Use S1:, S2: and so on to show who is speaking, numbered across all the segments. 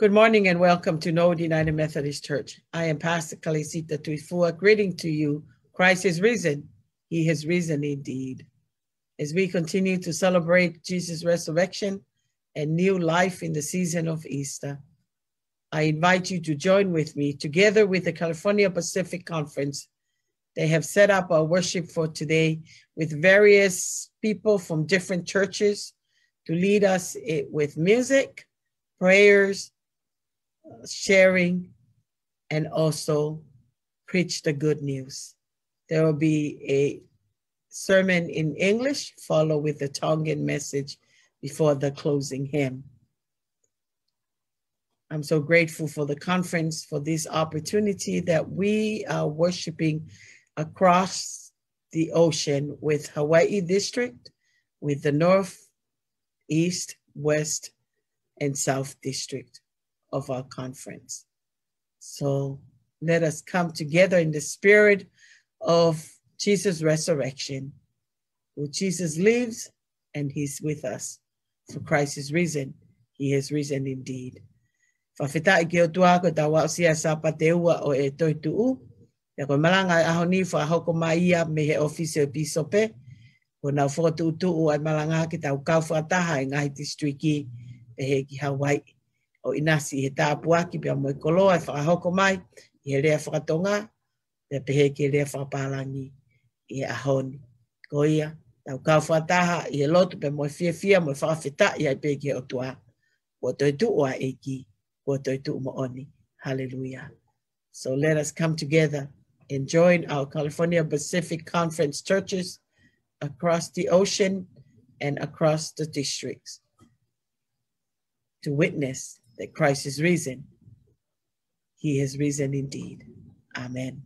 S1: Good morning and welcome to Knollwood United Methodist Church. I am Pastor Kalisita Tuifua, greeting to you. Christ is risen. He has risen indeed. As we continue to celebrate Jesus' resurrection and new life in the season of Easter, I invite you to join with me together with the California Pacific Conference. They have set up a worship for today with various people from different churches to lead us with music, prayers, sharing, and also preach the good news. There will be a sermon in English, followed with the Tongan message before the closing hymn. I'm so grateful for the conference, for this opportunity that we are worshiping across the ocean with Hawaii District, with the North, East, West, and South District of our conference. So let us come together in the spirit of Jesus' resurrection. where Jesus lives and he's with us. For Christ is risen. He has risen indeed. Whawhita i tua ko ta wau sia sa pa o e toi tuu. E koe malanga aho wha hoko mai ia me he ofisio pisope. Ko nau whakatu tuu ai malanga ki tau kau whataha i ngahi distriki e he ki Hawaii o inasi he tāpuaki pia mo i koloa e whakahoko mai i he rea whakatonga pe pehe ke rea whakapalangi i ahoni. Ko ia, tau kau whataha i he lotu pe mo i fia fia mo i whakawhita i ai pe ke o tua. Kua toi tu oa e ki, kua toi tu mo oni. Hallelujah. So let us come together and join our California Pacific Conference churches across the ocean and across the districts to witness that Christ is risen. He has risen indeed. Amen.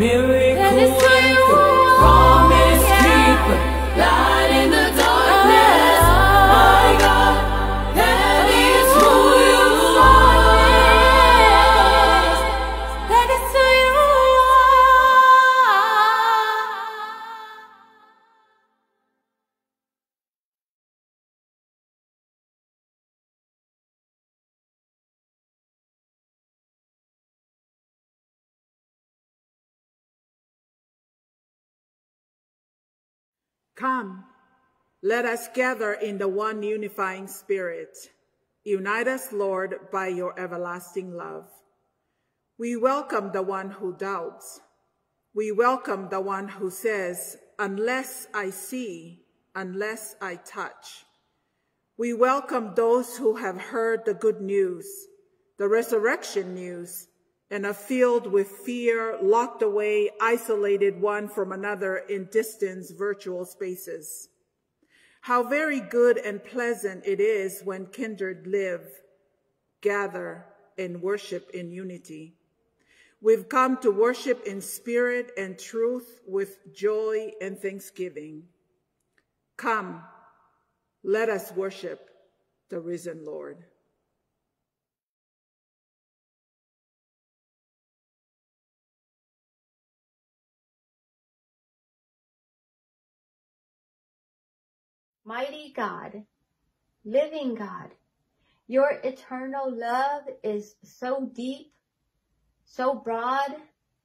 S1: Million.
S2: Come, let us gather in the one unifying spirit. Unite us, Lord, by your everlasting love. We welcome the one who doubts. We welcome the one who says, unless I see, unless I touch. We welcome those who have heard the good news, the resurrection news, and a field with fear, locked away, isolated one from another in distance virtual spaces. How very good and pleasant it is when kindred live, gather, and worship in unity. We've come to worship in spirit and truth with joy and thanksgiving. Come, let us worship the risen Lord.
S3: Mighty God, living God, your eternal love is so deep, so broad,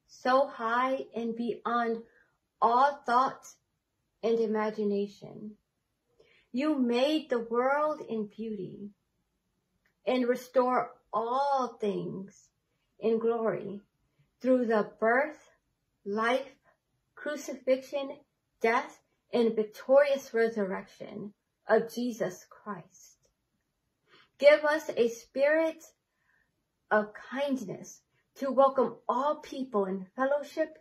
S3: so high and beyond all thought and imagination. You made the world in beauty and restore all things in glory through the birth, life, crucifixion, death, and victorious resurrection of Jesus Christ. Give us a spirit of kindness to welcome all people in fellowship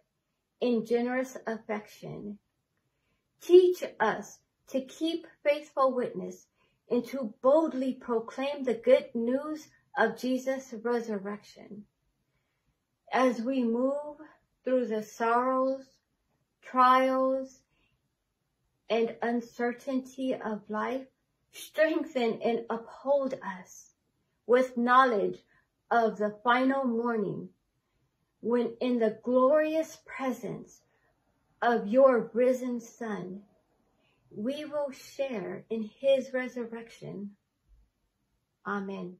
S3: in generous affection. Teach us to keep faithful witness and to boldly proclaim the good news of Jesus' resurrection. As we move through the sorrows, trials, and uncertainty of life, strengthen and uphold us with knowledge of the final morning when in the glorious presence of your risen son, we will share in his resurrection. Amen.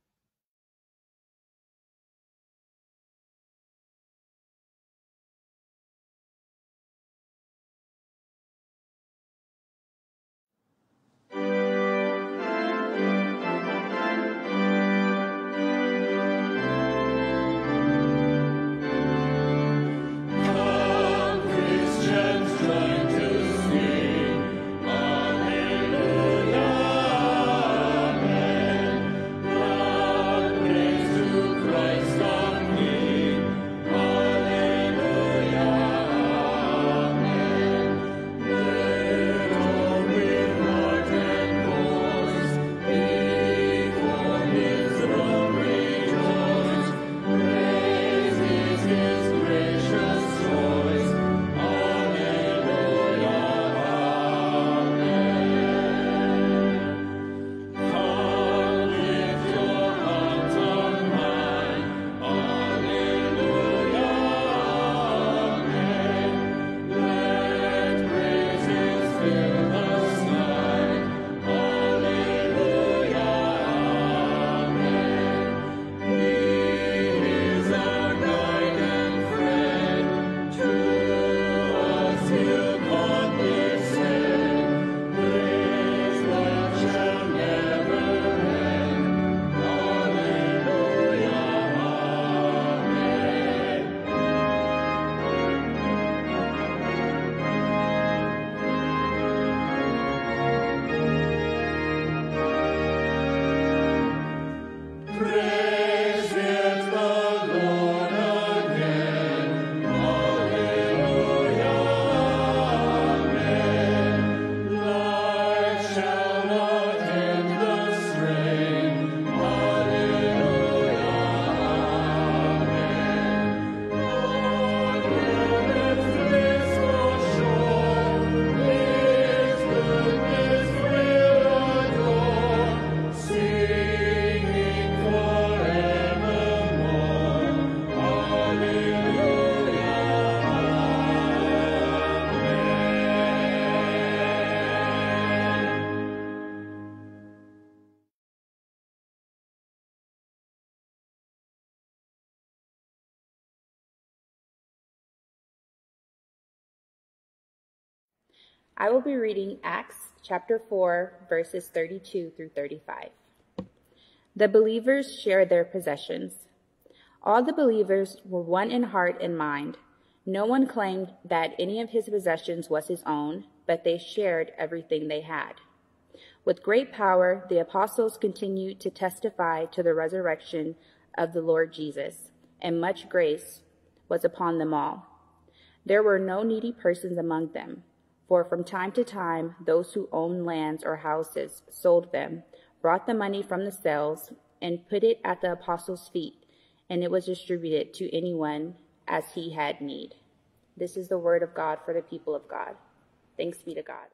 S4: I will be reading Acts chapter 4, verses 32 through 35. The believers shared their possessions. All the believers were one in heart and mind. No one claimed that any of his possessions was his own, but they shared everything they had. With great power, the apostles continued to testify to the resurrection of the Lord Jesus, and much grace was upon them all. There were no needy persons among them, for from time to time those who owned lands or houses sold them, brought the money from the sales, and put it at the apostles' feet, and it was distributed to anyone as he had need. This is the word of God for the people of God. Thanks be to God.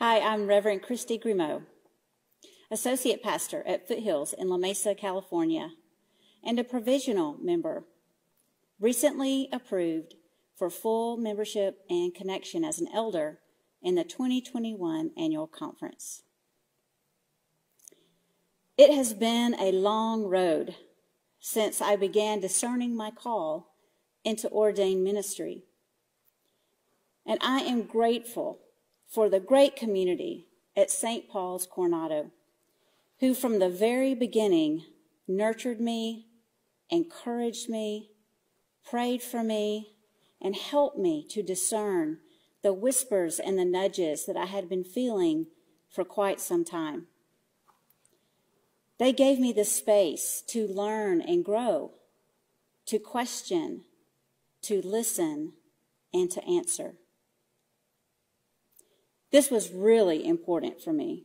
S5: Hi, I'm Reverend Christy Grimaud, Associate Pastor at Foothills in La Mesa, California, and a provisional member, recently approved for full membership and connection as an elder in the 2021 annual conference. It has been a long road since I began discerning my call into ordained ministry. And I am grateful for the great community at St. Paul's Coronado, who from the very beginning nurtured me, encouraged me, prayed for me, and helped me to discern the whispers and the nudges that I had been feeling for quite some time. They gave me the space to learn and grow, to question, to listen, and to answer. This was really important for me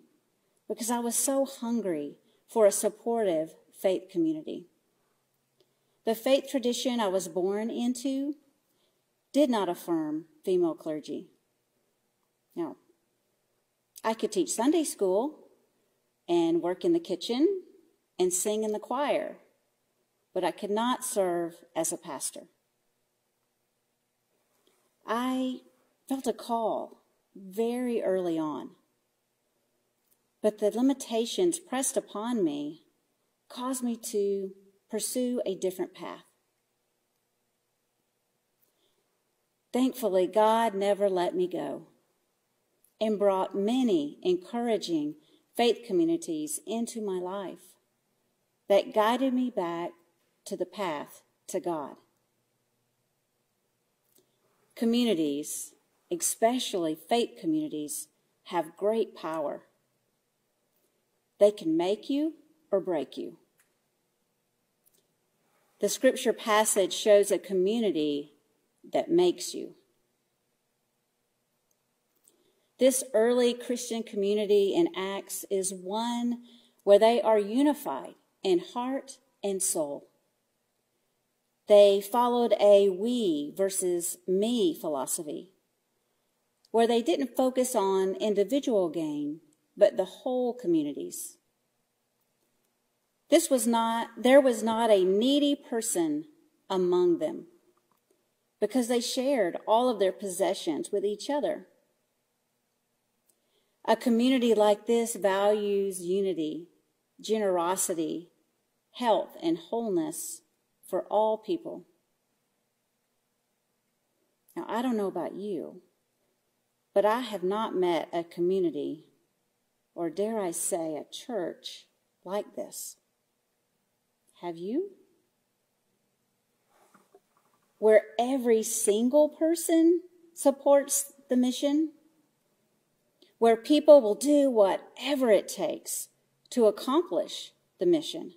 S5: because I was so hungry for a supportive faith community. The faith tradition I was born into did not affirm female clergy. Now, I could teach Sunday school and work in the kitchen and sing in the choir, but I could not serve as a pastor. I felt a call very early on. But the limitations pressed upon me caused me to pursue a different path. Thankfully, God never let me go and brought many encouraging faith communities into my life that guided me back to the path to God. Communities especially faith communities, have great power. They can make you or break you. The scripture passage shows a community that makes you. This early Christian community in Acts is one where they are unified in heart and soul. They followed a we versus me philosophy where they didn't focus on individual gain, but the whole communities. This was not, there was not a needy person among them because they shared all of their possessions with each other. A community like this values unity, generosity, health, and wholeness for all people. Now, I don't know about you, but I have not met a community, or dare I say, a church like this. Have you? Where every single person supports the mission, where people will do whatever it takes to accomplish the mission,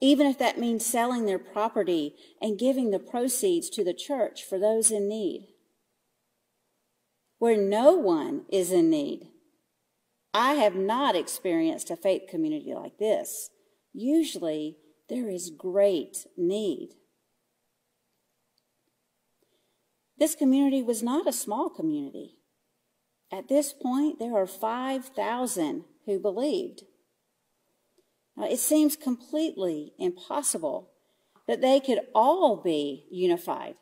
S5: even if that means selling their property and giving the proceeds to the church for those in need where no one is in need. I have not experienced a faith community like this. Usually, there is great need. This community was not a small community. At this point, there are 5,000 who believed. Now, it seems completely impossible that they could all be unified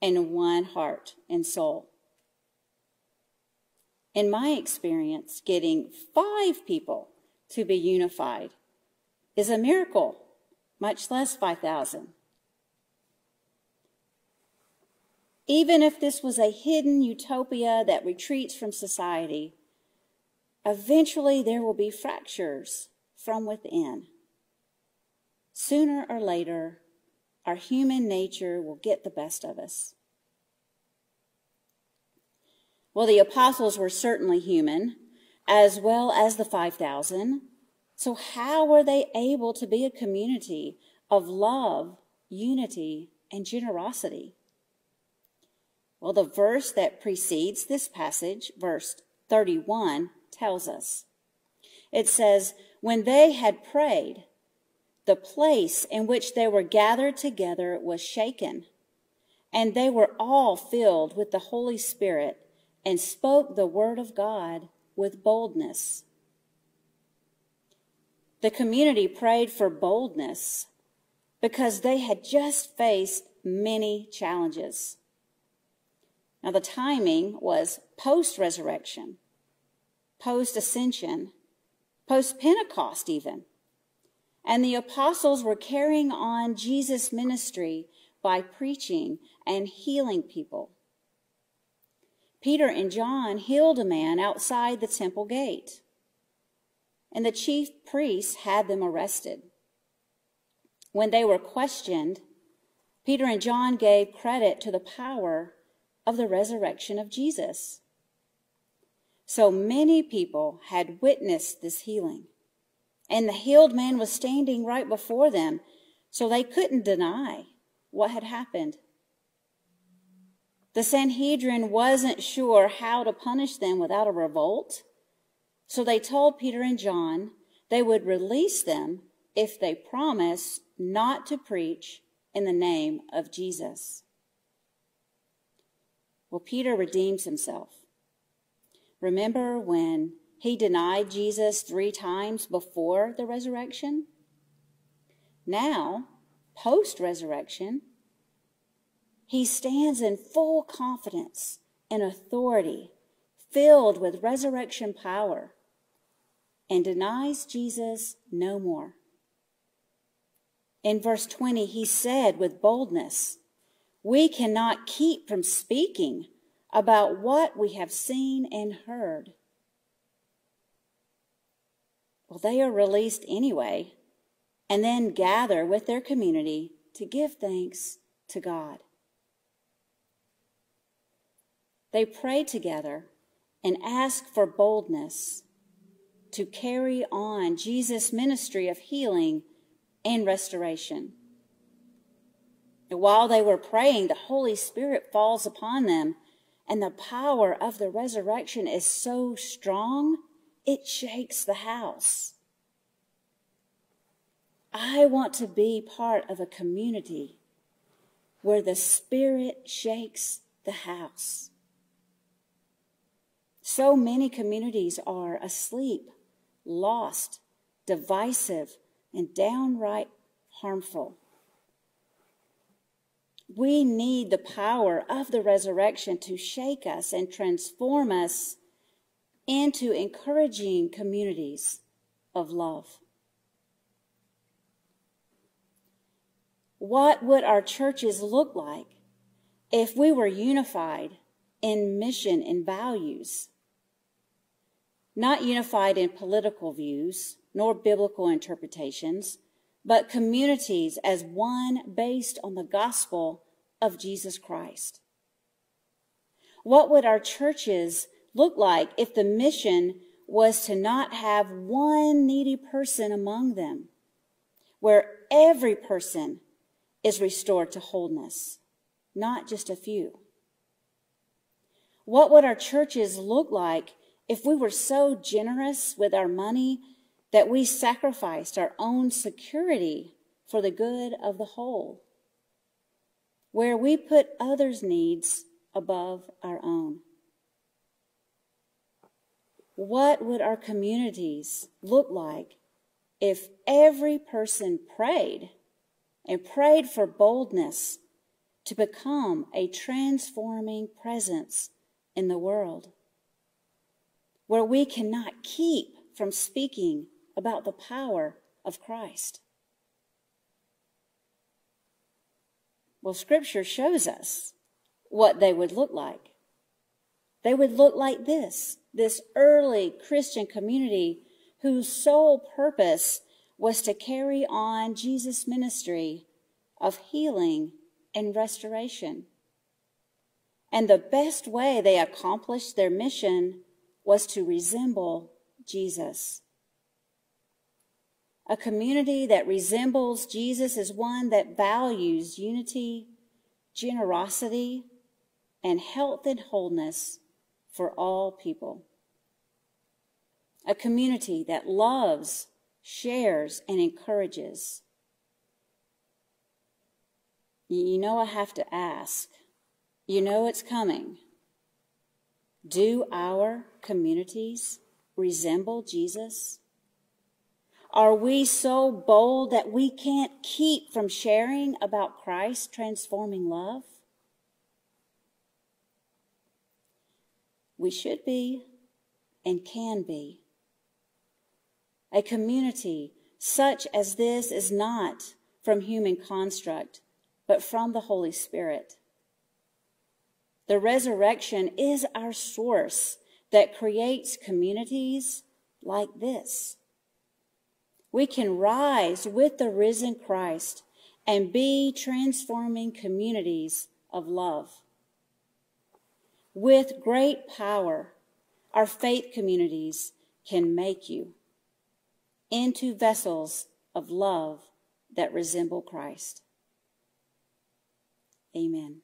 S5: in one heart and soul. In my experience, getting five people to be unified is a miracle, much less 5,000. Even if this was a hidden utopia that retreats from society, eventually there will be fractures from within. Sooner or later, our human nature will get the best of us. Well, the apostles were certainly human, as well as the 5,000. So, how were they able to be a community of love, unity, and generosity? Well, the verse that precedes this passage, verse 31, tells us. It says, When they had prayed, the place in which they were gathered together was shaken, and they were all filled with the Holy Spirit and spoke the word of God with boldness. The community prayed for boldness because they had just faced many challenges. Now, the timing was post resurrection, post ascension, post Pentecost, even. And the apostles were carrying on Jesus' ministry by preaching and healing people. Peter and John healed a man outside the temple gate, and the chief priests had them arrested. When they were questioned, Peter and John gave credit to the power of the resurrection of Jesus. So many people had witnessed this healing, and the healed man was standing right before them, so they couldn't deny what had happened. The Sanhedrin wasn't sure how to punish them without a revolt, so they told Peter and John they would release them if they promised not to preach in the name of Jesus. Well, Peter redeems himself. Remember when he denied Jesus three times before the resurrection? Now, post resurrection, he stands in full confidence and authority, filled with resurrection power, and denies Jesus no more. In verse 20, he said with boldness, we cannot keep from speaking about what we have seen and heard. Well, they are released anyway, and then gather with their community to give thanks to God. They pray together and ask for boldness to carry on Jesus' ministry of healing and restoration. And while they were praying, the Holy Spirit falls upon them, and the power of the resurrection is so strong, it shakes the house. I want to be part of a community where the Spirit shakes the house. So many communities are asleep, lost, divisive, and downright harmful. We need the power of the resurrection to shake us and transform us into encouraging communities of love. What would our churches look like if we were unified in mission and values? Not unified in political views nor biblical interpretations, but communities as one based on the gospel of Jesus Christ. What would our churches look like if the mission was to not have one needy person among them, where every person is restored to wholeness, not just a few? What would our churches look like if we were so generous with our money that we sacrificed our own security for the good of the whole, where we put others' needs above our own. What would our communities look like if every person prayed and prayed for boldness to become a transforming presence in the world, where we cannot keep from speaking about the power of Christ? Well, Scripture shows us what they would look like. They would look like this this early Christian community whose sole purpose was to carry on Jesus' ministry of healing and restoration. And the best way they accomplished their mission was to resemble Jesus. A community that resembles Jesus is one that values unity, generosity, and health and wholeness for all people. A community that loves, shares, and encourages. You know, I have to ask. You know it's coming. Do our communities resemble Jesus? Are we so bold that we can't keep from sharing about Christ's transforming love? We should be and can be. A community such as this is not from human construct, but from the Holy Spirit. The resurrection is our source that creates communities like this. We can rise with the risen Christ and be transforming communities of love. With great power, our faith communities can make you into vessels of love that resemble Christ. Amen.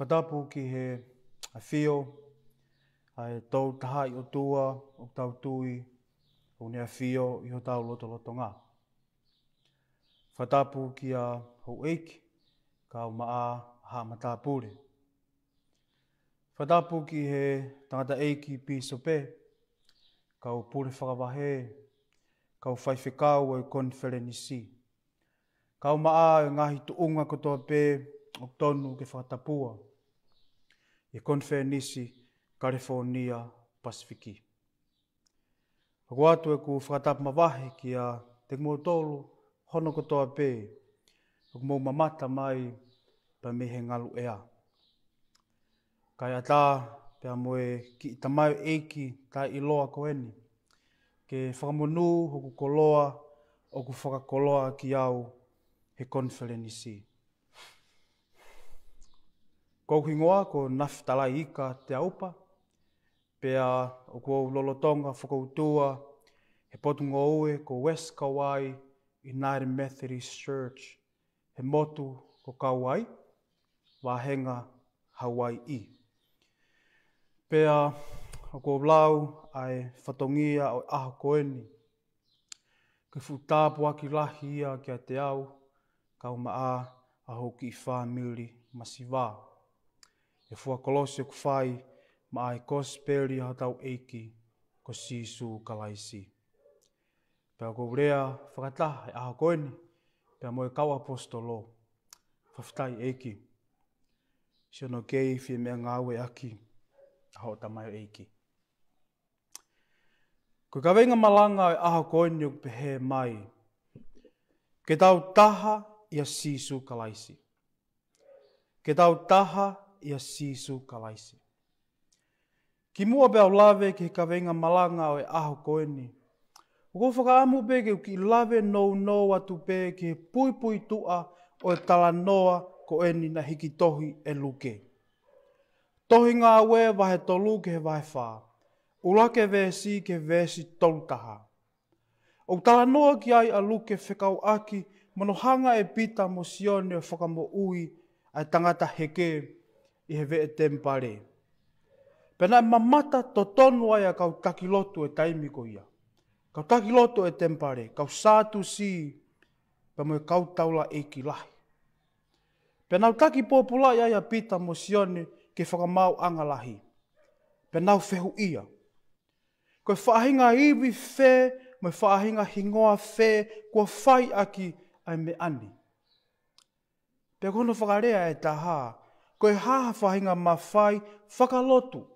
S6: Whatapu ki he a whio, ai tau taha i o tua, o tau tui, o nea whio i ho tau loto loto ngā. Whatapu ki a hou eiki, ka o maa ha matapure. Whatapu ki he tangata eiki pi sope, ka o pūre whakawahe, ka o whaiwhekau e konferenisi. Ka o maa e ngahi tuunga kotoa pē, o tonu ke whakatapua i Konfenisi, California Pasifiki. Ako atu e ku whakatap mawahe ki a te kumotolu hono kotoa pē. Ako mo mamata mai pa mehe ngalu ea. Kai ata pe amoe moe ki i tamai eiki ta i loa koeni. Ke whakamonu hoku koloa o ku whakakoloa ki au he konferenisi. Ko hingoa ko naftala ika te aupa, pea o ko lolotonga whakautua he potunga oe ko West Kauai United Methodist Church he motu ko Kauai, wahenga Hawaii. Pea o ko lau ai whatongia o aho koeni, ke futāpu aki lahi ia kia te au, kau maa a hoki i whāmiri masiwaa e fua kolose ku whai ma ai kosperi ha tau eiki ko sisu kalaisi. Pea ko urea whakata e aha koeni, pea moe kau apostolo, whaftai eiki. Si ono kei fie mea ngāwe aki, aho ho o eiki. Ko ka venga malanga e aha koeni o pehe mai, ke tau taha ia sisu kalaisi. Ke tau taha ia sisu kalaisi. Ki mua pe lave ki he kawenga malanga o e aho koeni. O ko whaka amu pe ki lave no no atu pe ki pui pui tua o e tala noa ko eni na hiki tohi e luke. Tohi ngā we vahe tolu ke he vahe whā. Ula ke vesi ke vesi tolu. O tala noa ki ai a luke whekau aki mano hanga e pita mo sione o whakamo ui ai tangata heke i he vee tempare. Pena e mamata to tonu ai a kau takilotu e taimiko ia. Kau takilotu e tempare, kau sātu si, pa mo e kau taula e ki lahi. Pena u taki popula ia ia pita mo sione ke whakamau anga lahi. Pena u fehu ia. Koe whaahinga iwi fe, mo whaahinga hingoa fe, kua whai aki ai me ani. Pe kono whakarea e tahaa, koe haha ma whai whakalotu,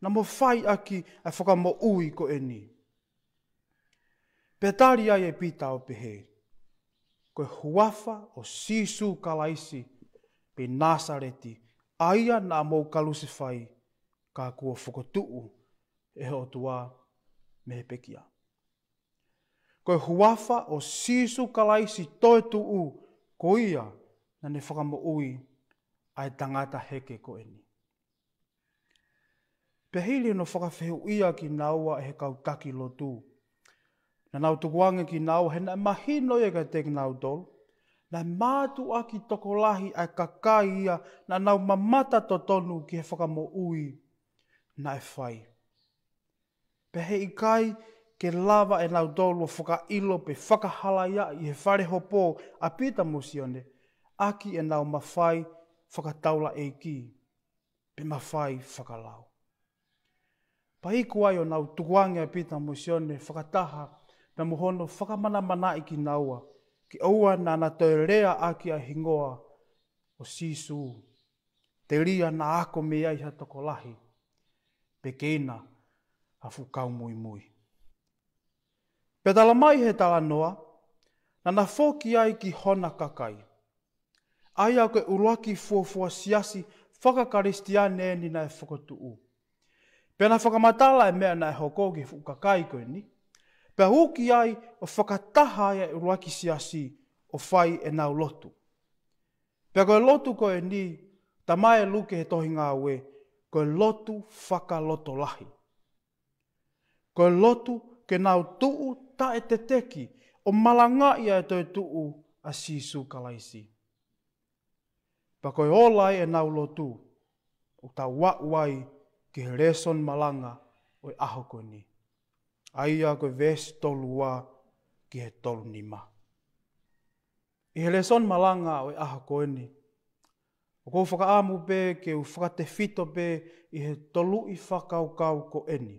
S6: na mo whai aki a whakamo ui ko e ni. Petari ai e pita o pehe, koe huafa o sisu kalaisi pe Nasareti, aia na mou kalusi whai ka kua whakotuu e ho tua me pekia. Koe huafa o sisu kalaisi toe tuu ko ia na ne whakamo ui ai tangata heke ko eni. Pehili no whakawhehu ia ki naua e he kautaki lotu. Na nau tukuange ki naua he na mahino ia ka teki nau tolu. Na mātu aki toko lahi ai kakai ia na nau mamata to tonu ki he whakamo ui na e whai. Pehe i kai ke lava e nau tolu o whaka ilo pe whakahala ia i he whare hopo a pita musione, aki e nau mawhai whakataula e ki, pe mawhai whakalau. Pa iku ai o nau tukuangia a pita musione whakataha na muhono whakamana mana i ki naua, ki aua nā na toi rea aki a hingoa o sisu, te ria na ako me ai ha toko lahi, pe keina a fukau mui mui. Pe tala mai he tala noa, na na fōki ai ki hona kakai. Ai a koe uruaki fuafua siasi whakakaristiane ni na e whakatuu. Pe na whakamatala e mea nai e hoko fukakai koe ni. Pe huki ai o whakataha ai e uruaki siasi o whai e nau lotu. Pe koe lotu koe ni, ta mai e luke he tohi ngā we, koe lotu whakaloto lahi. Koe lotu ke nau tuu ta e te teki o malanga ia e toi tuu a sisu kalaisi. Pa koe olai e nau lotu o ta wai ki he reson malanga o e aho koe ni. Aia koe vesi tolu wā ki he tolu ni ma. I he reson malanga o e aho koe ni. O kou whakaamu pē ke u whakate fito pē i he tolu i whakau kau ko eni.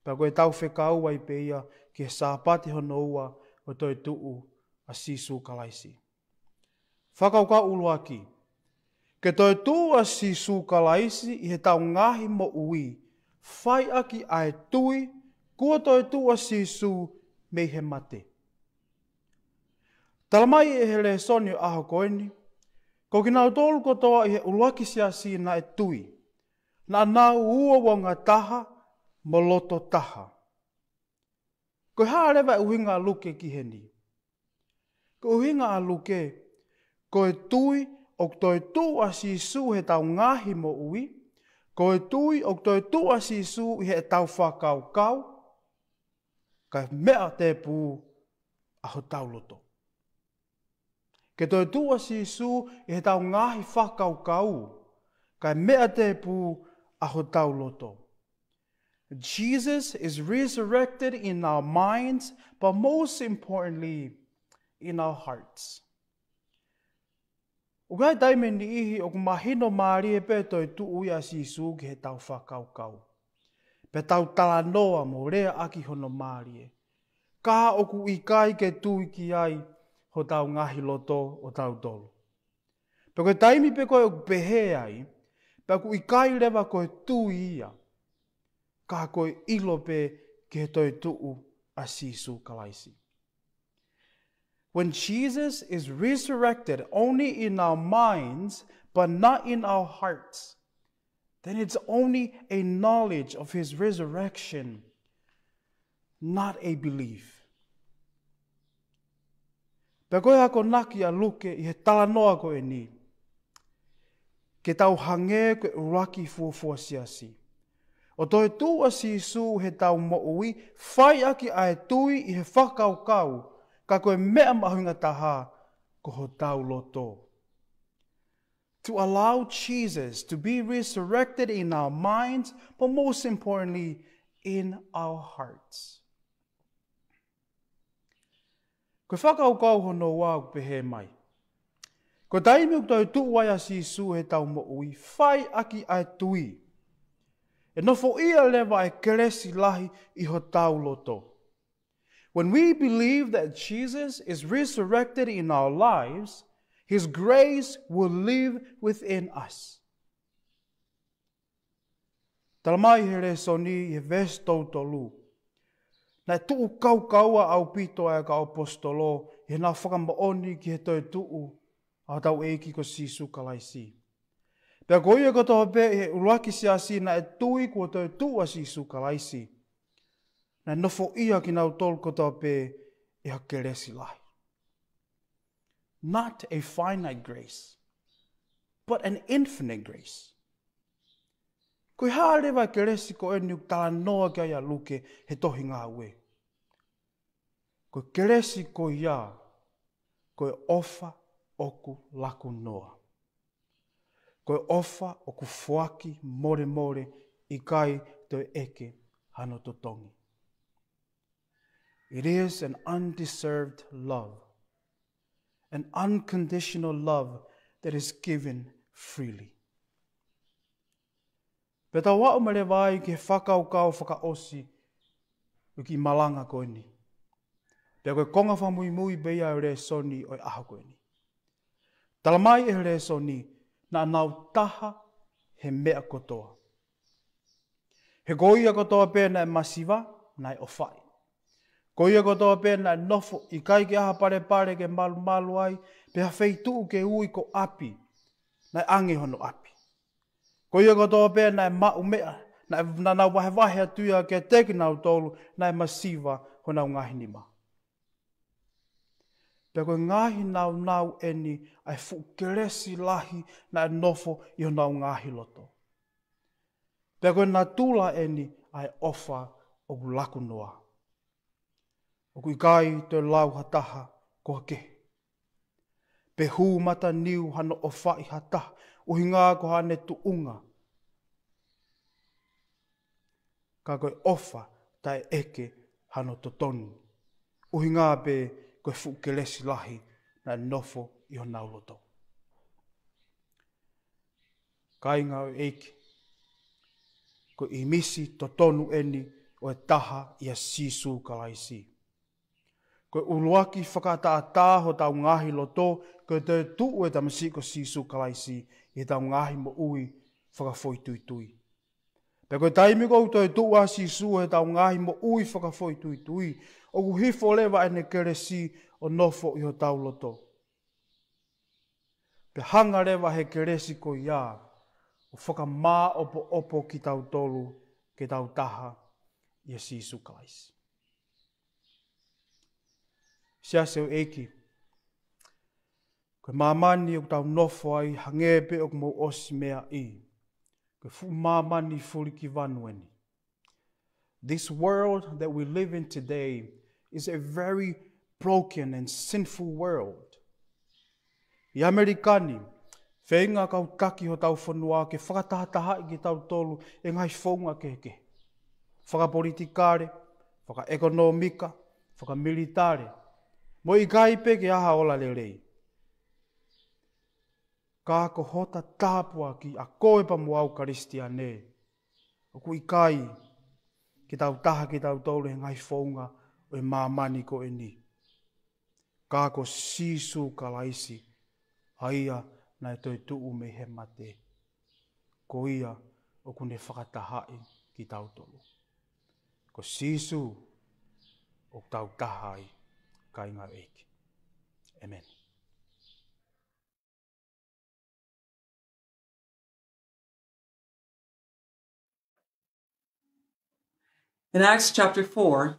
S6: Pa koe tau whekau ai pē ia ki he sāpati hono ua o toi tuu a sisu kalaisi. Whakau ka. Ke toi tuu a sisu i he tau ngāhi mo ui. Whai aki ai tui, kua toi tuu a sū mei he mate. Talamai e he le soni o aho koeni, ko ki nau tōlu kotoa i he uluaki sia si na e tui. Na nau ua wanga taha, mo loto taha. Ko haa rewa uhinga luke ki heni. Ko uhinga a luke, ko e tui o toi tu a si su he tau ngahi mo ui, ko e tui toi tu a si su he tau whakau kau, ka mea te pū a ho tau loto. Ke toi tu a si su he tau ngahi whakau kau, ka mea te pū a ho tau loto. Jesus is resurrected in our minds, but most importantly, in our hearts. O kai taime ni ihi o kumahino maari e pe toi tu uia si sisu ki he tau whakaukau. Pe tau tala noa mo rea aki hono maari e. Ka oku i kai ke tui ki ai ho tau ngahi loto o tau tolu. Pe koe taimi pe koe oku pehe ai, pe ku i kai rewa koe tui ia ka koe ilo pe ke toi tuu a sisu kalaisi. When Jesus is resurrected only in our minds, but not in our hearts, then it's only a knowledge of his resurrection, not a belief. Pea koe hako naki a luke he tala noa ko e ni. Ke tau hange ko e uraki fuafua siasi. O toi a si su he tau mo ui, whai aki a e tui i he whakau kau, ka koe mea mahuinga taha ko ho tau loto. To allow Jesus to be resurrected in our minds, but most importantly, in our hearts. Koe whakau kau hono wau pehe mai. Ko taimi u tau tu wai a si su he tau mo ui, whai aki ai tui. E nofo ia lewa e keresi lahi i ho tau loto. When we believe that Jesus is resurrected in our lives, His grace will live within us. Talamai he re soni he ves tau tolu. Nai tuu kau kaua au pito e ka apostolo, he nā whakamaoni ki he toi tuu, a tau e ki ko sisu kalaisi. Pea ko ia ko toha pe he uruaki si asi na e tui ko toi tuu a sisu kalaisi. Na nofo ia ki nau tolu ko pē e hakeresi lai. Not a finite grace, but an infinite grace. Koe hārewa ke resi ko enu tala noa kia ia luke he tohi ngā ue. Koe ke resi ko ia, koe ofa oku laku noa. Koe ofa oku fuaki more more i kai te eke hano to. It is an undeserved love, an unconditional love that is given freely. Pe tau wau ma le vai ke whakau kau whaka osi u ki malanga koe ni. Pe koe konga whamui mui beia e re soni o aho koe ni. Tala mai e re soni na nau taha he mea kotoa. He goia kotoa pēna e masiva na e ofai. Goia kotoa pēna e nofo i kai ke aha pare pare ke malu malu ai pe ha feitu ke ui ko api na ange hono api. Ko ia ko toa pēr nai ma umea, na na wahe wahe atuia ke teki nau tolu, nai masiva hona ngahi ni ma. Pea koe ngahi nau nau eni ai fukeresi lahi na e nofo i hona ngahi loto. Pea koe natula eni ai ofa o ku laku noa. O kui kai te lau hataha ko ke. Pe hū mata niu hana o whai hataha, o hinga ko hane tu unga. Ka koe ofa tai eke hano to tonu. O hinga pe koe fukelesi lahi na nofo i o nauloto. Ka inga o eike. Ko i misi to tonu eni o e taha i a sisu kalaisi. Ko uruaki whakata a tāho tau ngāhi loto, ko te tu e tamasiko sisu kalaisi, i tau ngāhi mo ui whakafoi tui tui. Pe koe taimi kou toi tu a su e tau ngāhi mo ui whakafoi tui tui. O ku hifo lewa e ne kere si o nofo i ho tau loto. Pe hanga lewa he kere si ko ia o whakamā opo opo ki tau tolu ke tau taha i a sisu kalaisi. Sia seo eiki. Koe mamani o tau nofo ai hangebe o mo osi mea i. Koe fu mamani furi ki vanueni. This world that we live in today is a very broken and sinful world. I Amerikani, whenga kau taki ho tau whanua ke whakatahataha i ki tau tolu e ngai whaunga keke. Whakapolitikare, whakaekonomika, whakamilitare. Mo i kai pe ke aha ola le rei ka ko hota tāpua ki a koe pa mua karistia ne. O kui kai, ki tau taha ki tau taure ngai whaunga o e māmani ko e ni. Ka ko sisu ka laisi, haia na e toi tuu me he mate. Ko ia o kune whakatahai ki tau tolu. Ko sisu o tau tahai eiki. Amen.
S7: In Acts chapter 4,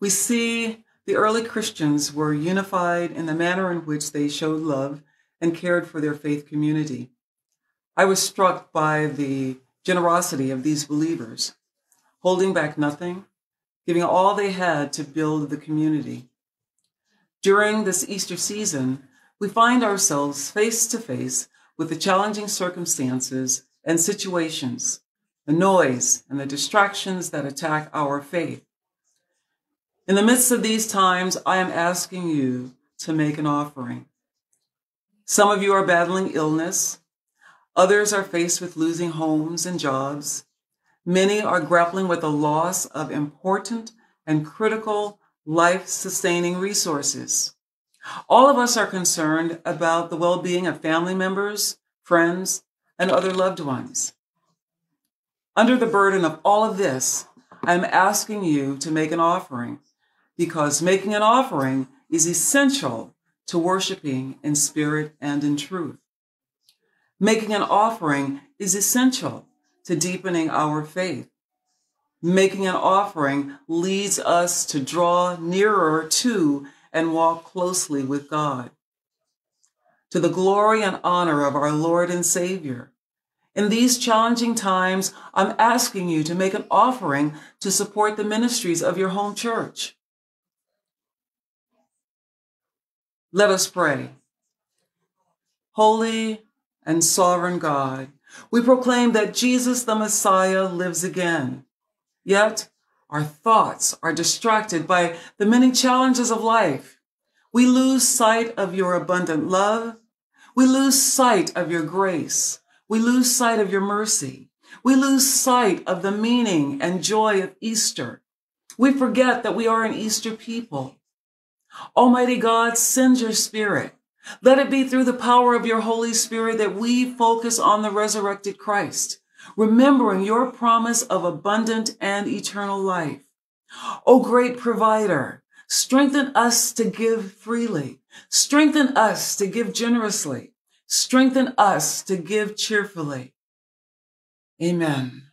S7: we see the early Christians were unified in the manner in which they showed love and cared for their faith community. I was struck by the generosity of these believers, holding back nothing, giving all they had to build the community. During this Easter season, we find ourselves face to face with the challenging circumstances and situations, the noise and the distractions that attack our faith. In the midst of these times, I am asking you to make an offering. Some of you are battling illness. Others are faced with losing homes and jobs. Many are grappling with the loss of important and critical life sustaining resources. All of us are concerned about the well being of family members, friends, and other loved ones. Under the burden of all of this, I'm asking you to make an offering because making an offering is essential to worshiping in spirit and in truth. Making an offering is essential to deepening our faith. Making an offering leads us to draw nearer to and walk closely with God. To the glory and honor of our Lord and Savior. In these challenging times, I'm asking you to make an offering to support the ministries of your home church. Let us pray. Holy and sovereign God, we proclaim that Jesus the Messiah lives again. Yet our thoughts are distracted by the many challenges of life. We lose sight of your abundant love. We lose sight of your grace. We lose sight of your mercy. We lose sight of the meaning and joy of Easter. We forget that we are an Easter people. Almighty God, send your spirit. Let it be through the power of your Holy Spirit that we focus on the resurrected Christ remembering your promise of abundant and eternal life. O great provider, strengthen us to give freely. Strengthen us to give generously. Strengthen us to give cheerfully. Amen.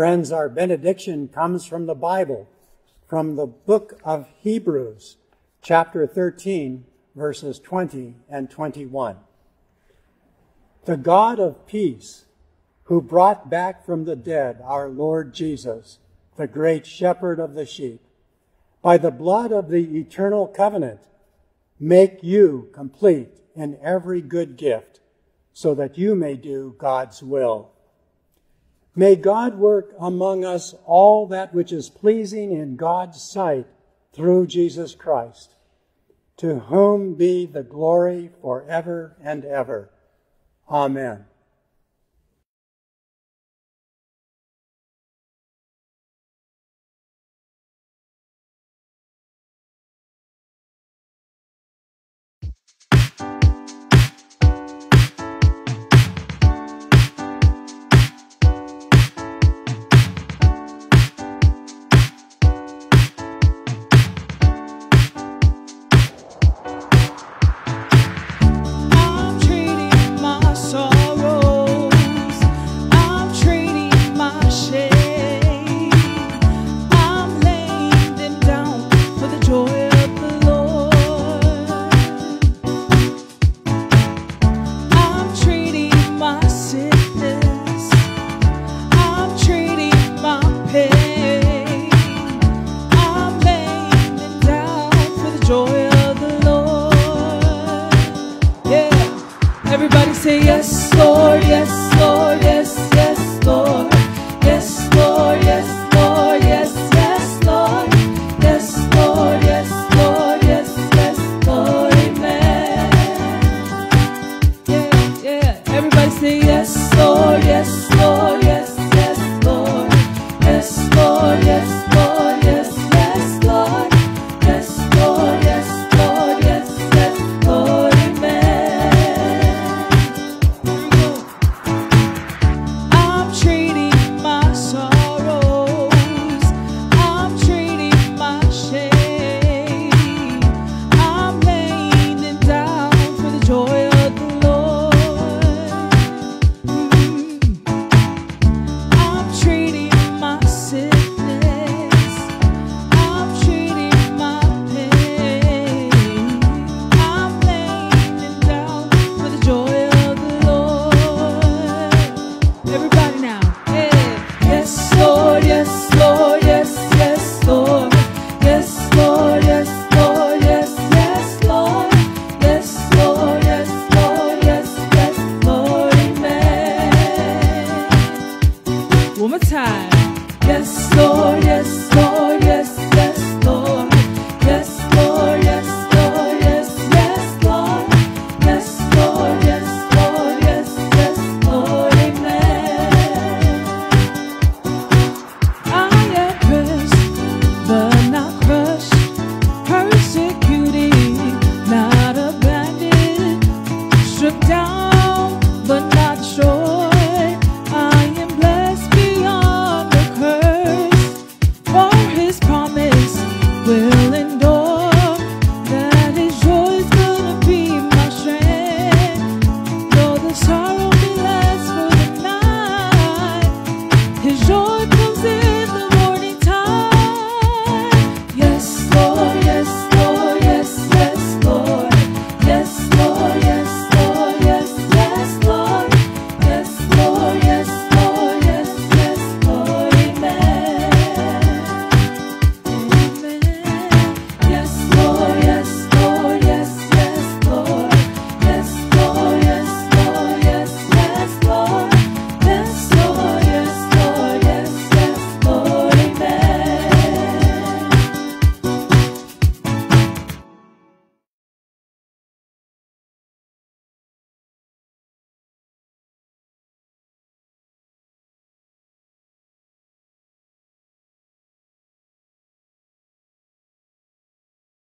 S8: Friends, our benediction comes from the Bible, from the book of Hebrews, chapter 13, verses 20 and 21. The God of peace, who brought back from the dead our Lord Jesus, the great shepherd of the sheep, by the blood of the eternal covenant, make you complete in every good gift, so that you may do God's will. May God work among us all that which is pleasing in God's sight through Jesus Christ, to whom be the glory forever and ever. Amen.